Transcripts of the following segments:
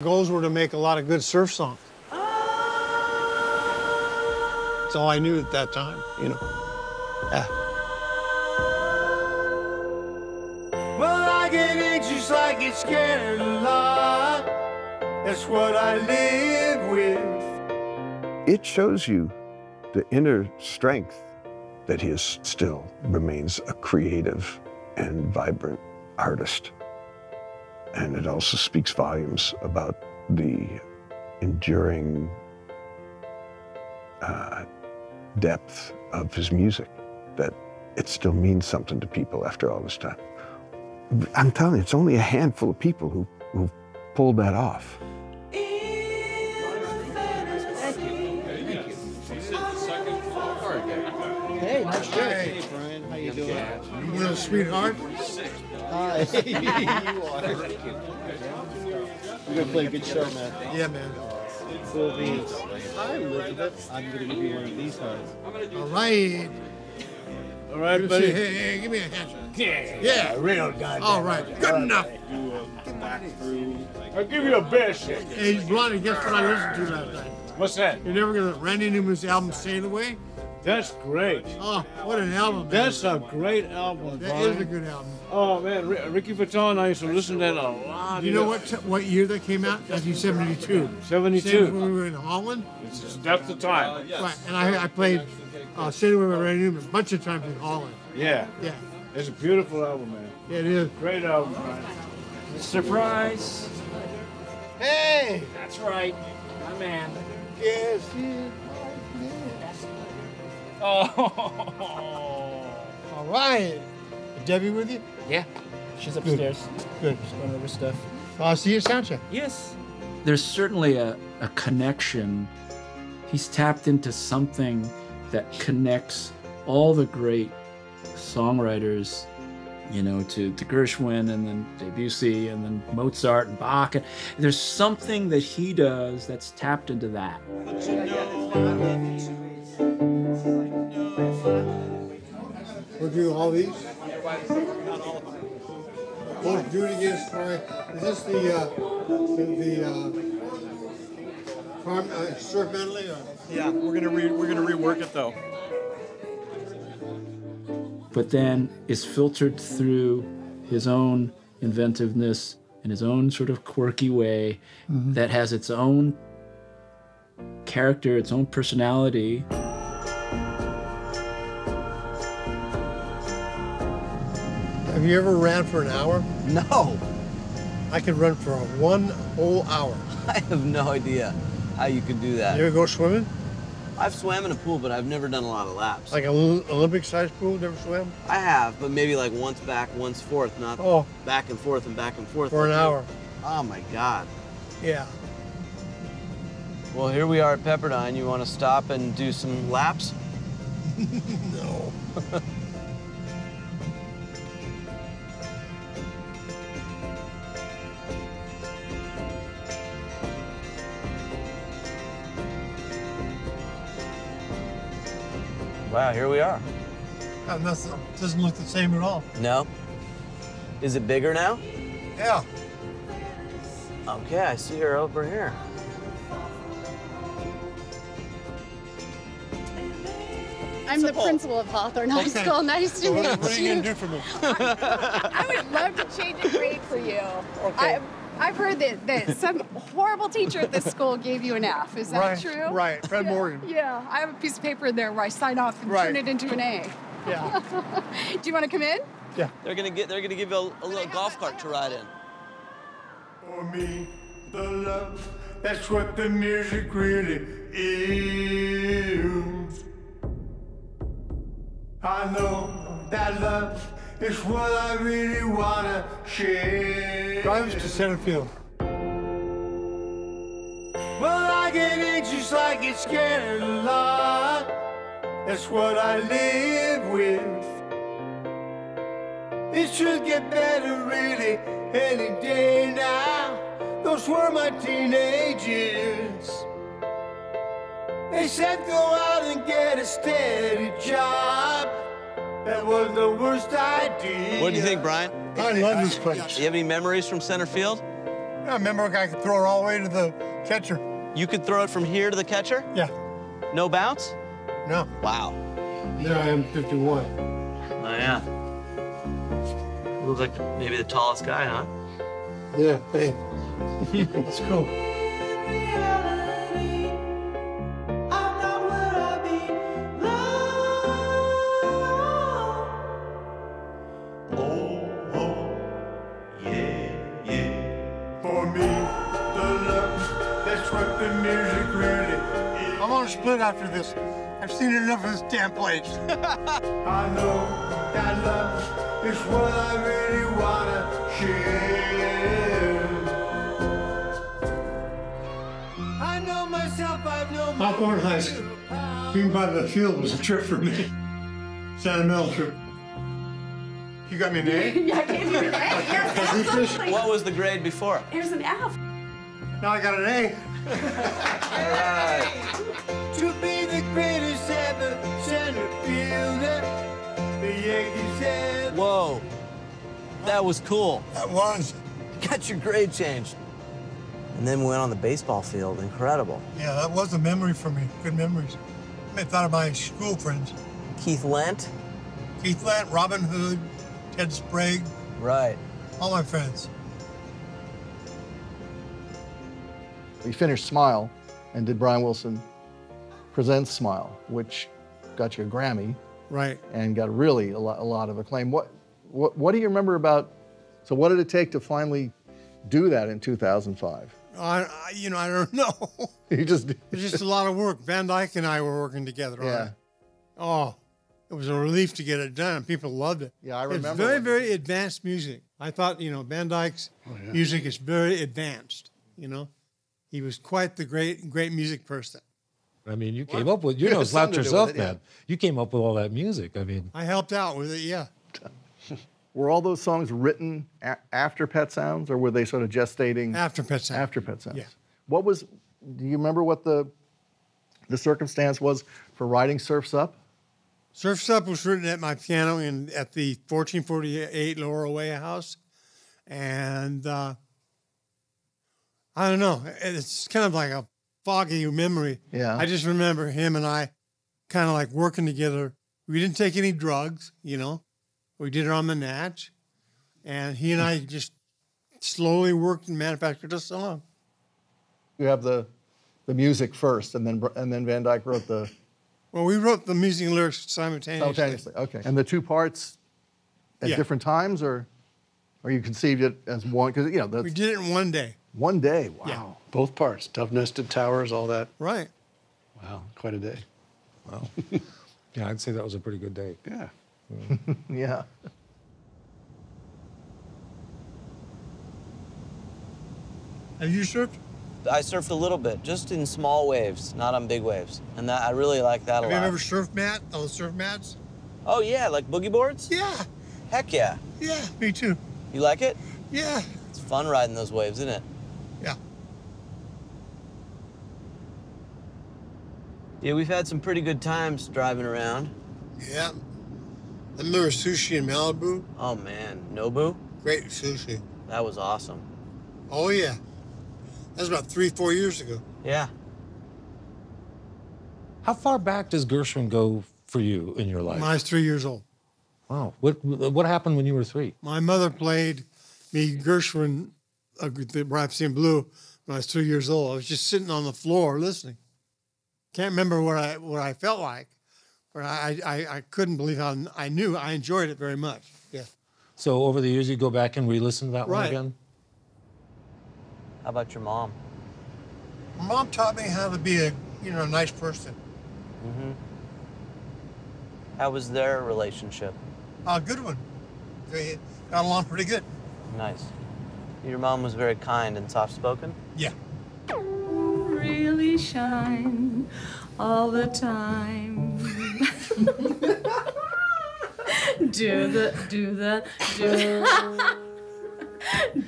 Goals were to make a lot of good surf songs. That's all I knew at that time, you know. Yeah. Well, I get anxious, I get scared a lot. That's what I live with. It shows you the inner strength that he is still remains a creative and vibrant artist. And it also speaks volumes about the enduring uh, depth of his music, that it still means something to people after all this time. I'm telling you, it's only a handful of people who, who pulled that off. Hey, nice shirt. Hey, Brian. How you doing? You little sweetheart. Hi. you are. We're gonna play a good show, man. Yeah, man. Cool beans. Hi, Elizabeth. I'm gonna give you one of these hugs. All right. All right, Hey, buddy. hey, hey, give me a handshake. Yeah. Yeah. Real guy. All right. Good enough. I'll give you a best shake. Hey, Blondie, guess what I listened to last night? What's that? You're never gonna Randy Newman's album "Sail Away." That's great. Oh, what an album! man. That's a great album, That is a good album. Oh man, Ri- Ricky Fataar I used to listen to that a lot. You know what t- what year that came out? 1972. 72. Same as when we were in Holland. It's just that's the time. Right, and I, I played uh, "Sail Away" with Randy Newman a bunch of times in Holland. Yeah. Yeah, It's a beautiful album, man. yeah, it is. Great album, Brian. Surprise! Hey, That's right, my man. yes, yes. Oh, All right. Debbie with you? yeah. She's upstairs. Good. Just going over stuff. I'll see you at soundcheck. Yes. there's certainly a, a connection. He's tapped into something that connects all the great songwriters, you know, to, to Gershwin and then Debussy and then Mozart and Bach. And there's something that he does that's tapped into that. We'll do all these. We'll do it again. Sorry. Is this the uh, the, the uh, farm, uh, surf medley? Or? Yeah, we're gonna re- we're gonna rework it though. but then it's filtered through his own inventiveness in his own sort of quirky way that has its own character, its own personality. Have you ever ran for an hour? No, I could run for one whole hour. I have no idea how you could do that. You ever go swimming? I've swam in a pool, but I've never done a lot of laps. Like an Olympic-sized pool? Never swam? I have, but maybe like once back, once forth, not Oh. back and forth and back and forth. For an like you. hour. Oh my God. Yeah. Well, here we are at Pepperdine. You want to stop and do some laps? No. Wow, here we are. God, nothing. Doesn't look the same at all. No? Is it bigger now? Yeah. Okay, I see her over here. I'm the principal of Hawthorne High Okay. School. Nice to What, meet what are you you. gonna do for me? I would love to change a grade for you. I, I've heard that, that some horrible teacher at this school gave you an F. Is that right. true? Right. Fred Morgan. Yeah, I have a piece of paper in there where I sign off and Right. turn it into an A. Yeah. Do you want to come in? Yeah. They're gonna get. They're gonna give you a, a little golf cart to ride in. For me, the love, that's what the music really is. I know that love is what I really wanna share. Drive us to center field. Well, I get anxious, I get scared a lot. That's what I live with. It should get better, really, any day now. Those were my teenage years. They said go out and get a steady job. That was the worst idea. What do you think, Brian? I love this Do place. you have any memories from center field? I remember a guy could throw it all the way to the catcher. You could throw it from here to the catcher? Yeah. No bounce? No. Wow. There I am, 51. Oh, yeah. Looks like maybe the tallest guy, huh? Yeah, hey. Let's go. split after this. I've seen enough of this damn place. I know that love is what I really wanna share. I know myself, I know my Hawthorne High School. Being by the field was a trip for me. Sentimental trip. You got me an A? Yeah, I gave you an A. Yes, What was the grade before? Here's an F. Now I got an A. To be the greatest ever center fielder, the Yankees have. Whoa. That was cool. That was. Got your grade changed. And then we went on the baseball field. Incredible. Yeah, that was a memory for me. Good memories. I thought of my school friends. Keith Lent? Keith Lent, Robin Hood, Ted Sprague, Right. all my friends. We finished Smile and did Brian Wilson Presents Smile, which got you a Grammy Right. and got really a lot, a lot of acclaim. What, what, what do you remember about, so what did it take to finally do that in 2005? I, I, you know, I don't know. You just, It was just a lot of work. Van Dyke and I were working together Yeah. it. Oh, it was a relief to get it done. People loved it. Yeah, I remember. It's very, very advanced music. I thought, you know, Van Dyke's oh, music is very advanced. You know, he was quite the great, great music person. I mean, you came up with, you You know, had slouch something to do yourself, with it, yeah. man. You came up with all that music. I mean, I helped out with it. Yeah. were all those songs written a- after Pet Sounds or were they sort of gestating After Pet Sounds. after Pet Sounds? Yeah. What was, do you remember what the, the circumstance was for writing Surfs Up? Surf's Up was written at my piano in at the 1448 Laurel Way House, and uh, I don't know. It's kind of like a foggy memory. Yeah. I just remember him and I kind of like working together. We didn't take any drugs, you know. We did it on the natch, and he and I just slowly worked and manufactured a song. You have the, the music first and then, and then Van Dyke wrote the, Well, we wrote the music and lyrics simultaneously. simultaneously, okay. And the two parts at Yeah. different times or, or you conceived it as one, because, you know, We did it in one day. one day, wow. Yeah. Both parts, dove nested towers, all that. Right. Wow, quite a day. wow. yeah, I'd say that was a pretty good day. Yeah. Mm. Yeah. Have you surfed? I surfed a little bit, just in small waves, not on big waves. And that I really like that Have a you ever surfed mat? Oh, the surf mats? Oh, yeah, like boogie boards? Yeah. Heck yeah. Yeah, me too. You like it? Yeah. It's fun riding those waves, isn't it? Yeah, we've had some pretty good times driving around. Yeah. I remember sushi in Malibu. Oh, man. Nobu? Great sushi. That was awesome. Oh, yeah. That was about three, four years ago. Yeah. How far back does Gershwin go for you in your life? When I was three years old. wow. What what happened when you were three? My mother played me Gershwin, uh, the Rhapsody in Blue, when I was three years old. I was just sitting on the floor listening. Can't remember what I what I felt like, but I I, I couldn't believe how I knew I enjoyed it very much. Yeah. So over the years, you go back and re-listen to that one Right. again. How about your mom? My mom taught me how to be a you know a nice person. Mm-hmm. How was their relationship? A good one. They got along pretty good. Nice. Your mom was very kind and soft-spoken? Yeah. Really shine all the time. do the, do the, do,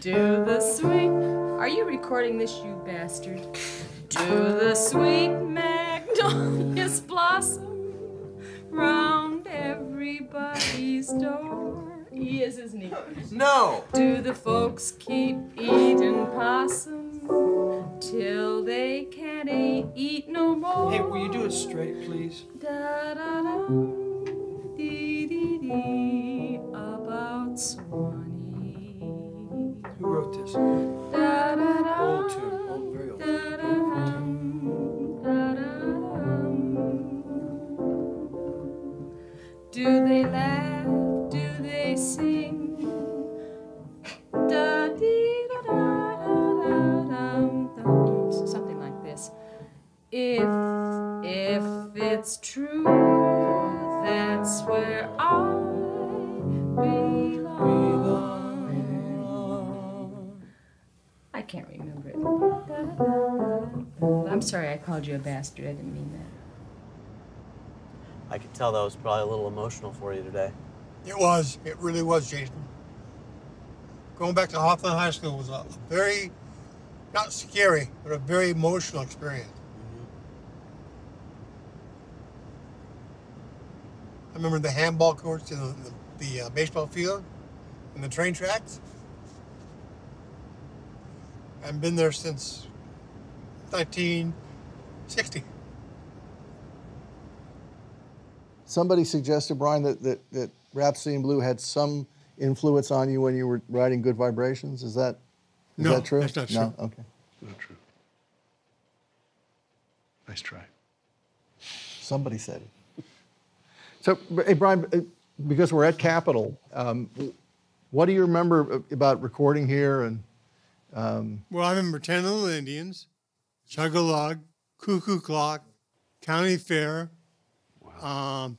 do the sweet. Are you recording this, you bastard? Do the sweet magnolias blossom round everybody's door. He is, isn't he? No. Do the folks keep eating possum till they can't eat no more? Hey, will you do it straight, please? Da da da, dee dee dee, called you a bastard. I didn't mean that. I could tell that was probably a little emotional for you today. It was. It really was, Jason. Going back to Hawthorne High School was a, a very, not scary, but a very emotional experience. I remember the handball courts and the, the, the uh, baseball field and the train tracks. I've been there since 1960. Somebody suggested, Brian, that, that, that Rhapsody in Blue had some influence on you when you were writing Good Vibrations. Is that, is No, that true? that's not No? true. Okay. Not true. Nice try. Somebody said it. So, hey, Brian, uh, because we're at Capitol, um, what do you remember about recording here? And um, Well, I remember Ten Little Indians, Chug a Lug, Cuckoo Clock, County Fair, um,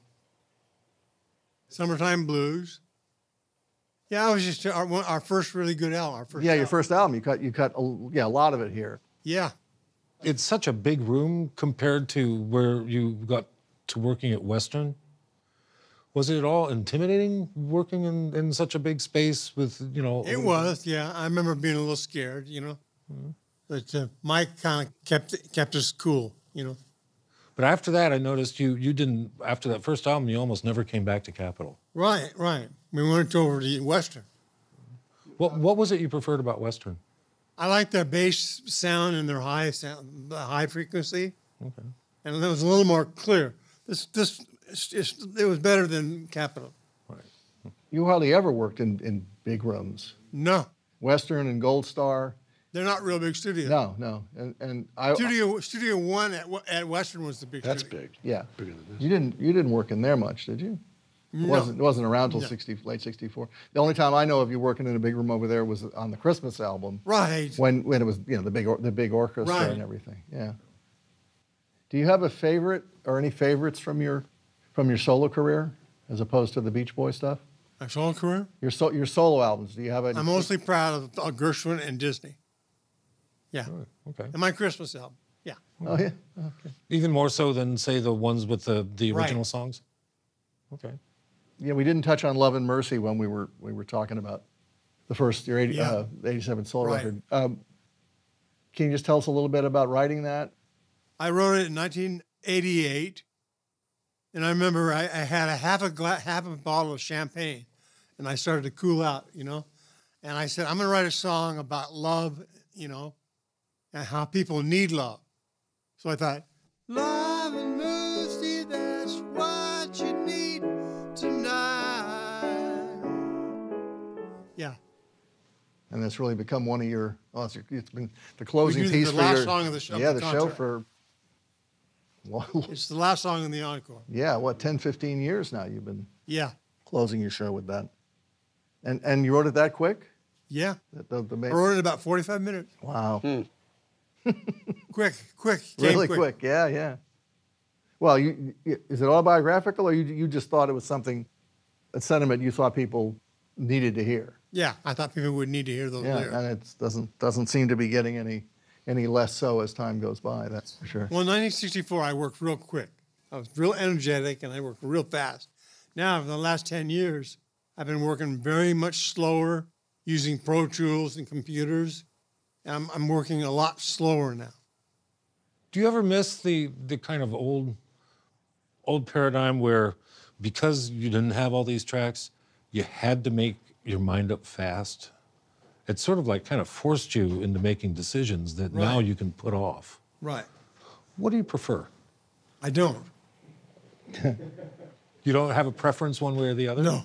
Summertime Blues. Yeah, it was just our, our first really good album. Our first yeah, your first album, you cut, you cut, a, yeah, a lot of it here. Yeah. It's such a big room compared to where you got to working at Western. Was it at all intimidating working in, in such a big space with, you know? It was, yeah. I remember being a little scared, you know. But uh, Mike kind of kept kept us cool, you know. But after that, I noticed you you didn't. After that first album, you almost never came back to Capitol. Right, right. We went over to Western. What what was it you preferred about Western? I like their bass sound and their high sound, the high frequency, Okay. and it was a little more clear. This this it's, it's, it was better than Capitol. Right. You hardly ever worked in, in big rooms. No, Western and Gold Star. They're not real big studios. No, no. And, and I, Studio Studio One at Wa- at Western was the big. That's studio. big. yeah. Bigger than this. You didn't, you didn't work in there much, did you? It No. wasn't, it wasn't around till No. 60, late 64. The only time I know of you working in a big room over there was on the Christmas album. Right. When, when it was, you know, the big, or, the big orchestra Right. and everything. Yeah. Do you have a favorite or any favorites from your, from your solo career as opposed to the Beach Boy stuff? My solo career. Your, so, your solo albums, do you have any? I'm mostly proud of Gershwin and Disney. Yeah, Okay. and my Christmas album. Yeah. Oh, yeah. Okay. Even more so than say the ones with the the Right. original songs. Okay. Yeah, we didn't touch on Love and Mercy when we were, we were talking about the first, your 80, Yeah. uh, 87 solo Right. record. Um, can you just tell us a little bit about writing that? I wrote it in 1988, and I remember I, I had a half a gla- half a bottle of champagne, and I started to cool out, you know, and I said I'm going to write a song about love, you know, and how people need love. So I thought, love and mercy, that's what you need tonight. Yeah, And that's really become one of your, oh, it's, it's been the closing piece the for last your, song of the show- Yeah, the the show for, well, it's the last song in the encore. yeah, what, 10, 15 years now you've been Yeah, closing your show with that. And, and you wrote it that quick? yeah. The, the, the I ma- wrote it about 45 minutes. wow. Hmm. Quick, quick, Really quick. Yeah, yeah. Well, you, you, is it autobiographical or you, you just thought it was something, a sentiment you thought people needed to hear? Yeah, I thought people would need to hear those Yeah, lyrics. and it doesn't, doesn't seem to be getting any, any less so as time goes by, that's for sure. Well, in 1964, I worked real quick. I was real energetic and I worked real fast. Now, for the last 10 years, I've been working very much slower, using Pro Tools and computers. I'm, I'm working a lot slower now. Do you ever miss the the kind of old old paradigm where because you didn't have all these tracks, you had to make your mind up fast. It sort of like kind of forced you into making decisions that now you can put off. Right. What do you prefer? I don't. You don't have a preference one way or the other? No.